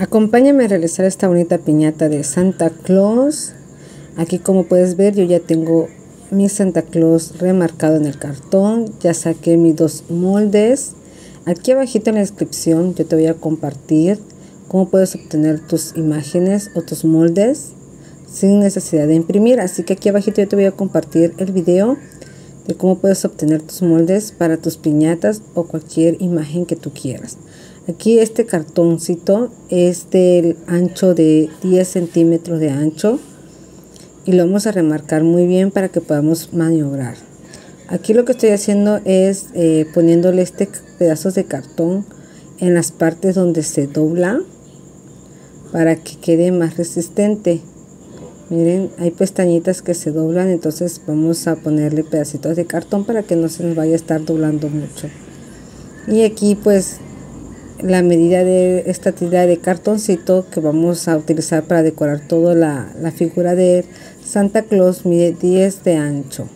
Acompáñame a realizar esta bonita piñata de Santa Claus. Aquí como puedes ver yo ya tengo mi Santa Claus remarcado en el cartón. Ya saqué mis dos moldes. Aquí abajito en la descripción yo te voy a compartir cómo puedes obtener tus imágenes o tus moldes sin necesidad de imprimir. Así que aquí abajito yo te voy a compartir el video de cómo puedes obtener tus moldes para tus piñatas o cualquier imagen que tú quieras. Aquí este cartoncito es del ancho de 10 centímetros de ancho y lo vamos a remarcar muy bien para que podamos maniobrar. Aquí lo que estoy haciendo es eh, poniéndole este pedazos de cartón en las partes donde se dobla para que quede más resistente. Miren, hay pestañitas que se doblan, entonces vamos a ponerle pedacitos de cartón para que no se nos vaya a estar doblando mucho. Y aquí pues la medida de esta tira de cartoncito que vamos a utilizar para decorar toda la, la figura de Santa Claus mide 10 de ancho.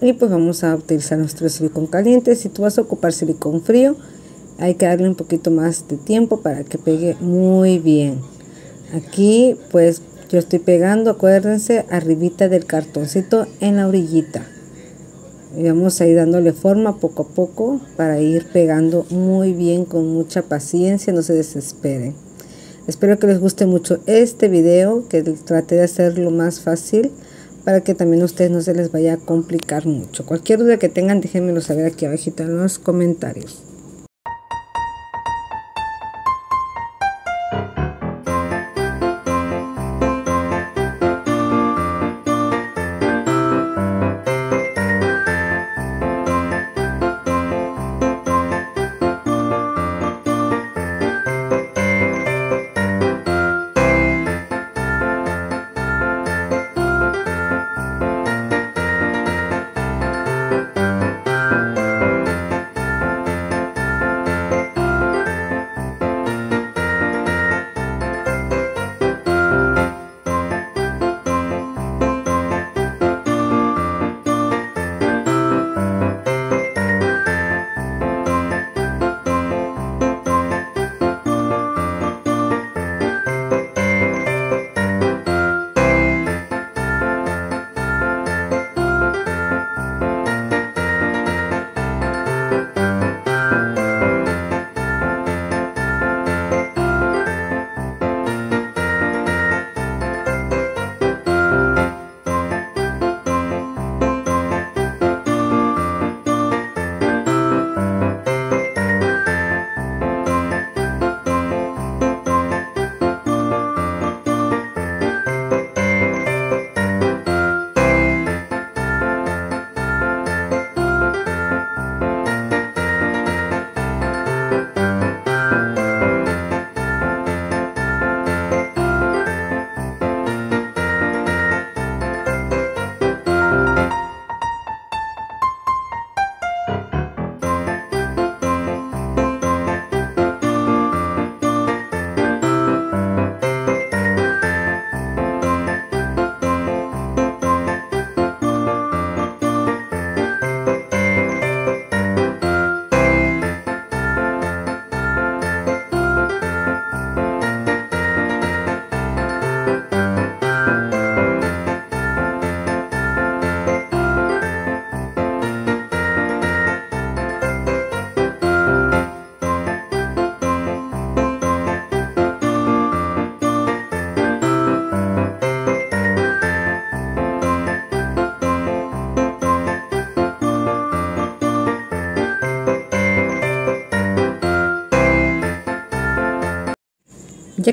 Y pues vamos a utilizar nuestro silicón caliente. Si tú vas a ocupar silicón frío hay que darle un poquito más de tiempo para que pegue muy bien. Aquí pues yo estoy pegando acuérdense arribita del cartoncito en la orillita y vamos a ir dándole forma poco a poco para ir pegando muy bien con mucha paciencia no se desesperen. Espero que les guste mucho este video que trate de hacerlo más fácil para que también a ustedes no se les vaya a complicar mucho. Cualquier duda que tengan déjenmelo saber aquí abajito en los comentarios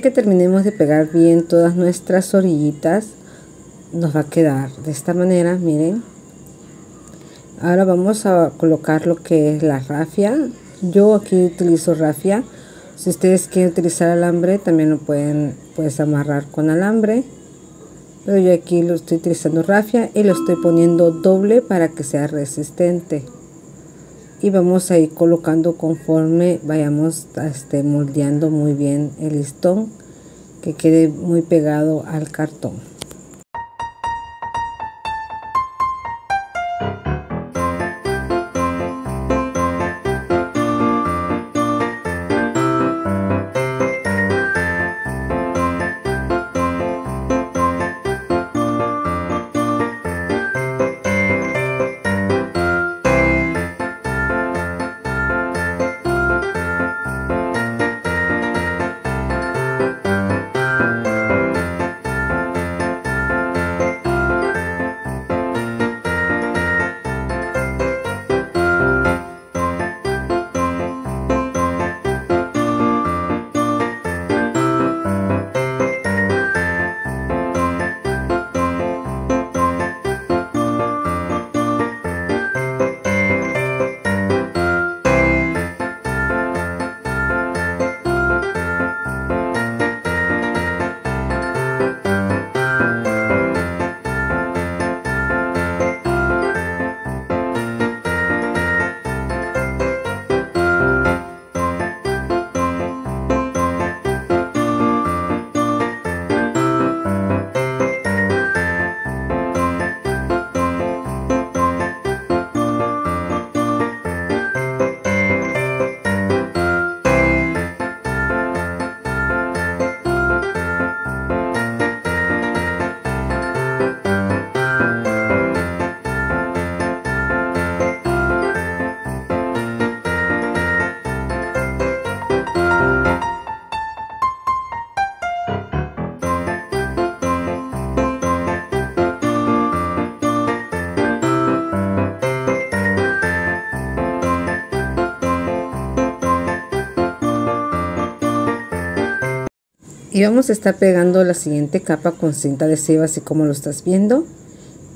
Que terminemos de pegar bien todas nuestras orillitas, nos va a quedar de esta manera, miren. Ahora vamos a colocar lo que es la rafia. Yo aquí utilizo rafia. Si ustedes quieren utilizar alambre, también lo pueden pues, amarrar con alambre. Pero yo aquí lo estoy utilizando rafia y lo estoy poniendo doble para que sea resistente y vamos a ir colocando conforme vayamos este, moldeando muy bien el listón que quede muy pegado al cartón y vamos a estar pegando la siguiente capa con cinta adhesiva así como lo estás viendo.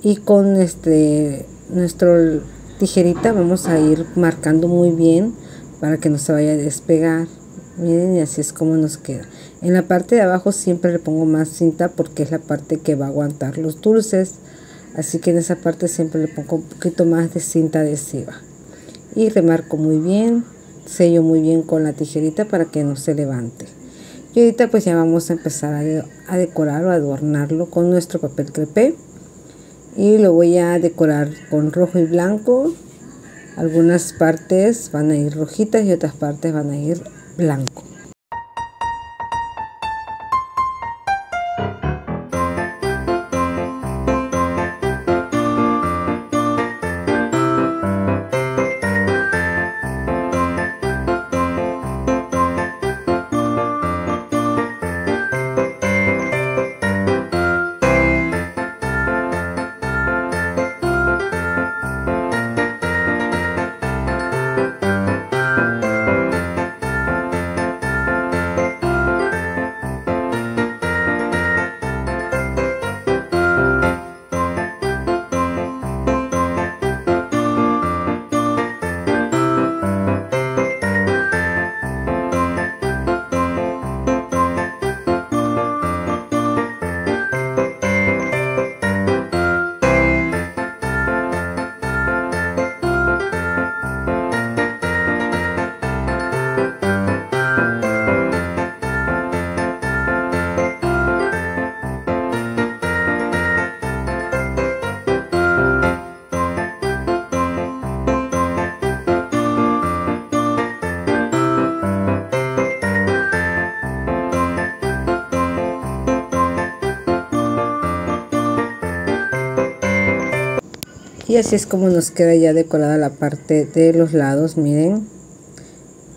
Y con este nuestro tijerita vamos a ir marcando muy bien para que no se vaya a despegar. Miren y así es como nos queda. En la parte de abajo siempre le pongo más cinta porque es la parte que va a aguantar los dulces. Así que en esa parte siempre le pongo un poquito más de cinta adhesiva. Y remarco muy bien sello muy bien con la tijerita para que no se levante y ahorita pues ya vamos a empezar a, decorar o adornarlo con nuestro papel crepé. Y lo voy a decorar con rojo y blanco. Algunas partes van a ir rojitas y otras partes van a ir blanco. Y así es como nos queda ya decorada la parte de los lados miren.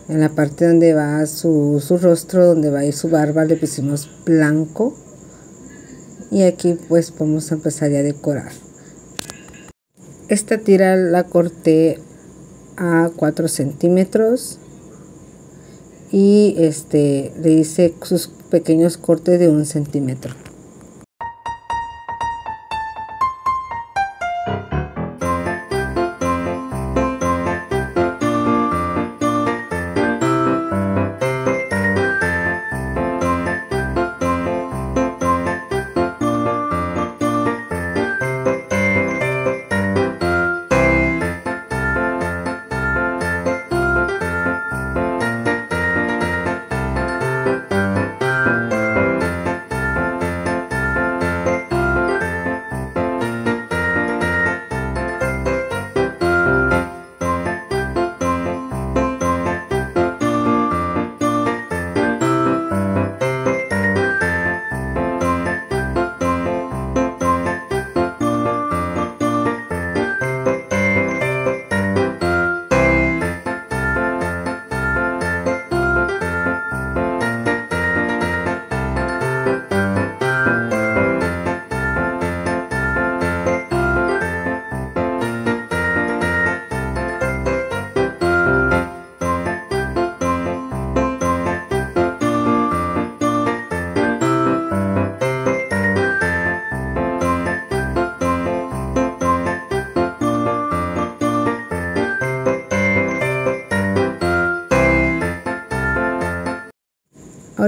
En la parte donde va su, su rostro donde va a ir su barba le pusimos blanco. Y aquí pues vamos a empezar ya a decorar. Esta tira la corté a 4 centímetros. Y este le hice sus pequeños cortes de un centímetro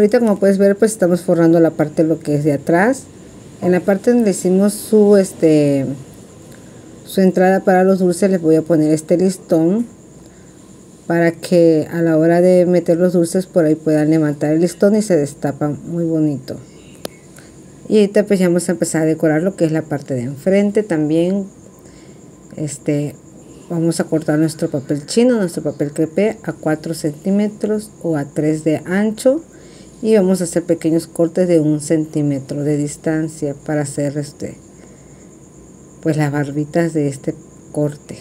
ahorita como puedes ver pues estamos forrando la parte de lo que es de atrás. En la parte donde hicimos su este su entrada para los dulces les voy a poner este listón para que a la hora de meter los dulces por ahí puedan levantar el listón y se destapa muy bonito. Y ahorita pues ya vamos a empezar a decorar lo que es la parte de enfrente también. Este vamos a cortar nuestro papel chino nuestro papel crepé a 4 centímetros o a 3 de ancho y vamos a hacer pequeños cortes de un centímetro de distancia para hacer este pues las barbitas de este corte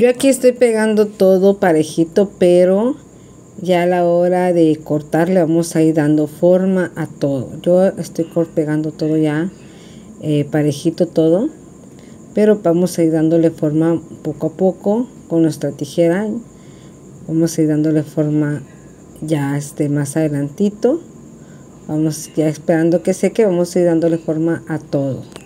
Yo aquí estoy pegando todo parejito, pero ya a la hora de cortar le vamos a ir dando forma a todo. Yo estoy pegando todo ya eh, parejito todo, pero vamos a ir dándole forma poco a poco con nuestra tijera. Vamos a ir dándole forma ya este más adelantito. Vamos ya esperando que seque, vamos a ir dándole forma a todo.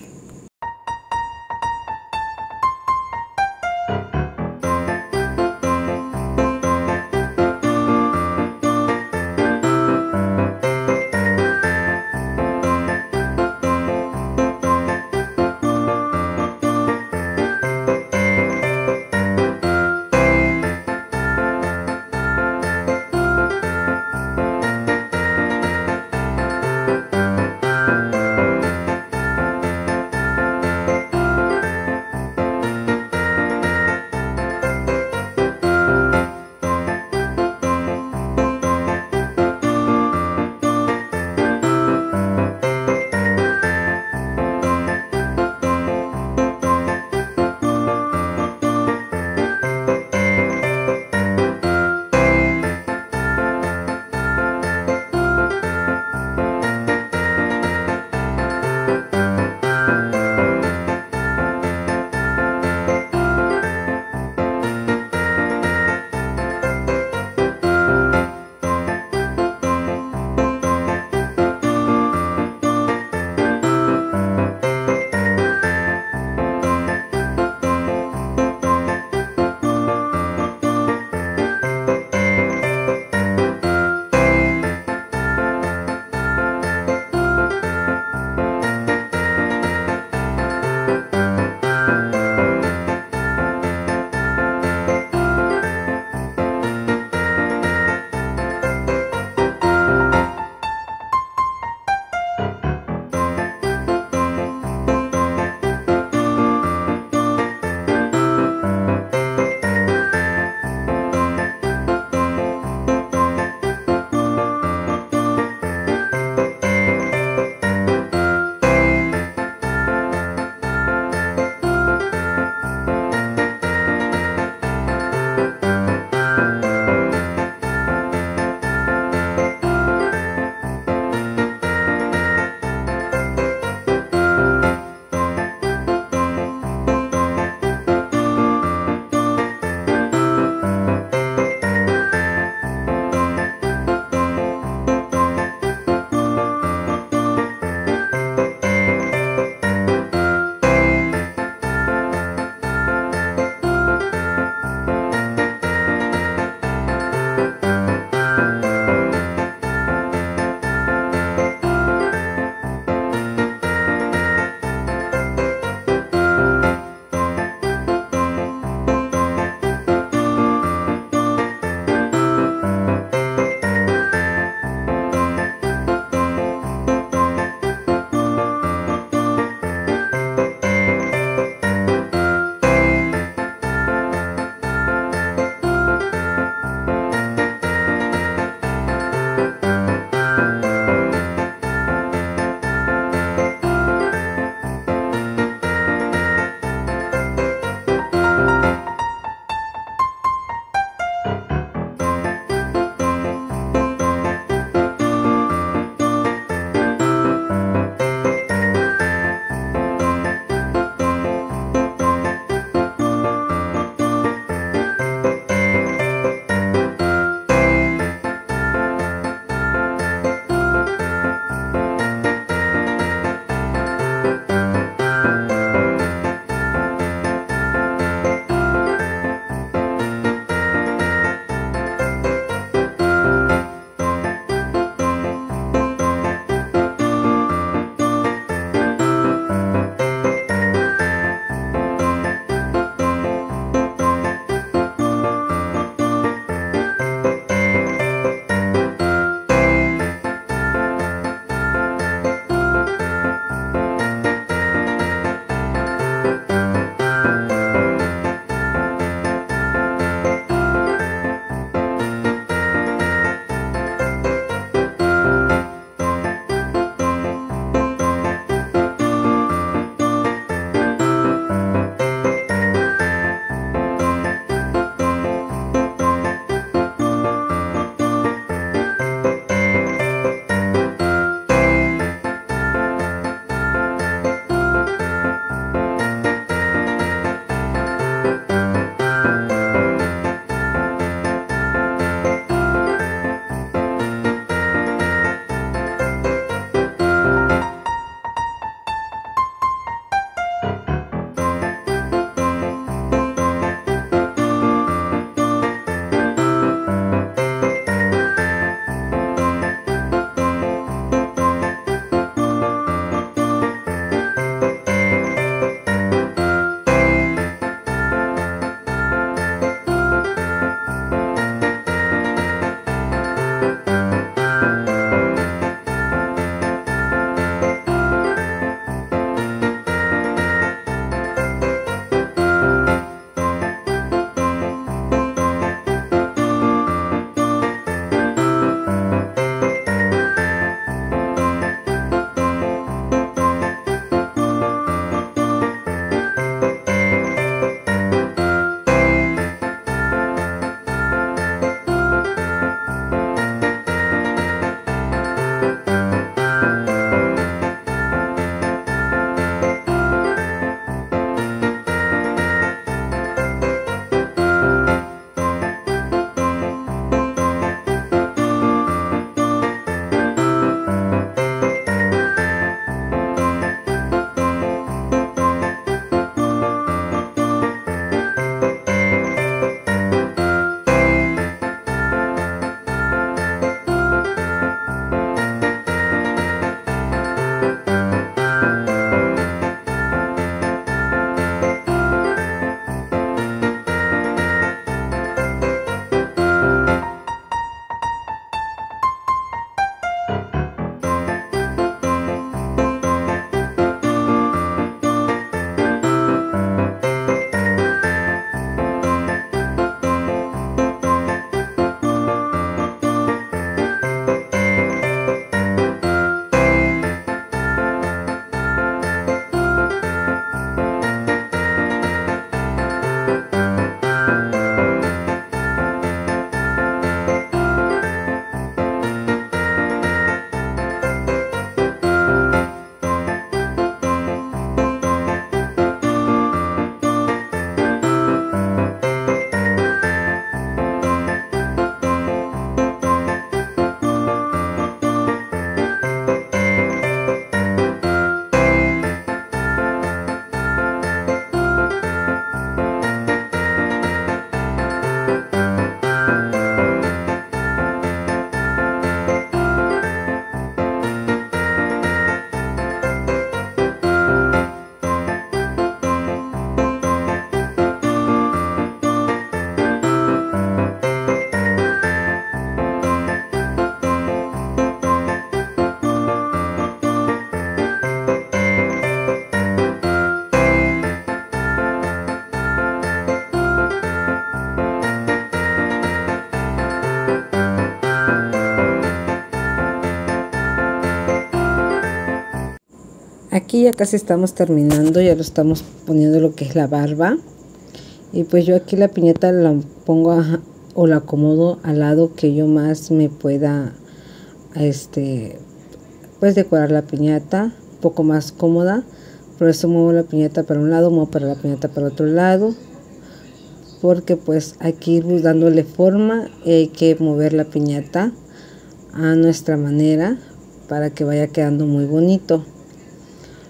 Aquí ya casi estamos terminando, ya lo estamos poniendo lo que es la barba. Y pues yo aquí la piñata la pongo o la acomodo al lado que yo más me pueda este pues decorar la piñata, un poco más cómoda. Por eso muevo la piñata para un lado, muevo para la piñata para otro lado. Porque pues hay que ir dándole forma y hay que mover la piñata a nuestra manera para que vaya quedando muy bonito.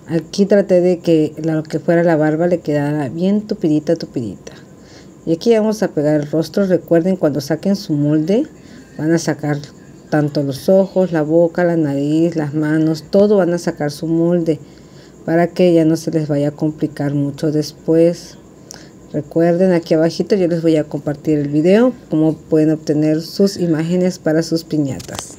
Aquí traté de que lo que fuera la barba le quedara bien tupidita, tupidita. Y aquí vamos a pegar el rostro. Recuerden cuando saquen su molde, van a sacar tanto los ojos, la boca, la nariz, las manos, todo van a sacar su molde para que ya no se les vaya a complicar mucho después. Recuerden aquí abajito yo les voy a compartir el video, cómo pueden obtener sus imágenes para sus piñatas.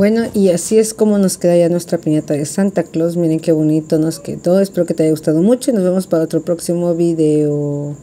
Bueno, y así es como nos queda ya nuestra piñata de Santa Claus. Miren qué bonito nos quedó. Espero que te haya gustado mucho y nos vemos para otro próximo video.